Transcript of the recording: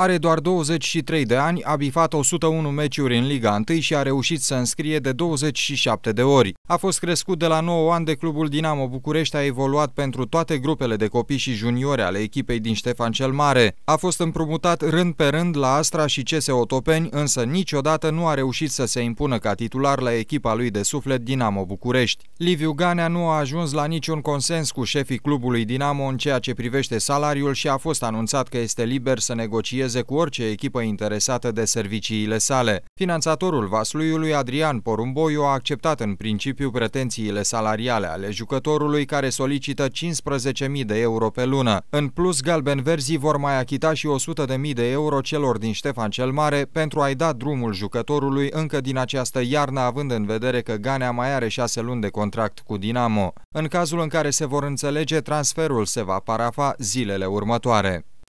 Are doar 23 de ani, a bifat 101 meciuri în Liga 1 și a reușit să înscrie de 27 de ori. A fost crescut de la 9 ani de clubul Dinamo București, a evoluat pentru toate grupele de copii și juniori ale echipei din Ștefan cel Mare. A fost împrumutat rând pe rând la Astra și CS Otopeni, însă niciodată nu a reușit să se impună ca titular la echipa lui de suflet Dinamo București. Liviu Ganea nu a ajuns la niciun consens cu șefii clubului Dinamo în ceea ce privește salariul și a fost anunțat că este liber să negocieze negocieze cu orice echipă interesată de serviciile sale. Finanțatorul Vasluiului, Adrian Porumboiu, a acceptat în principiu pretențiile salariale ale jucătorului care solicită 15.000 de euro pe lună. În plus, galbenverzii vor mai achita și 100.000 de euro celor din Ștefan cel Mare pentru a-i da drumul jucătorului încă din această iarnă, având în vedere că Ganea mai are șase luni de contract cu Dinamo. În cazul în care se vor înțelege, transferul se va parafa zilele următoare.